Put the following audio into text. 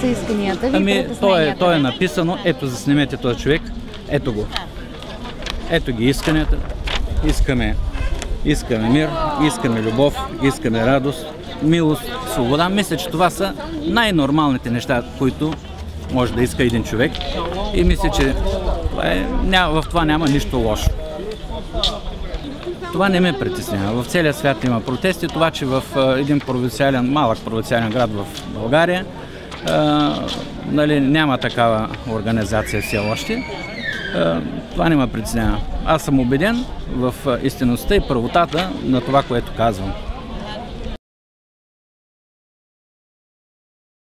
са исканията ви? Ами, то е, то е написано, ето заснемете този човек, ето го. Ето ги исканията. Искаме, искаме мир, искаме любов, искаме радост, милост, свобода. Мисля, че това са най-нормалните неща, които може да иска един човек. И мисля, че това е, ня, в това няма нищо лошо. Това не ме притеснява. В целия свят има протести. Това, че в един провинциален, малък провинциален град в България а, нали, няма такава организация все още, а, това не ме притеснява. Аз съм убеден в истинността и правотата на това, което казвам.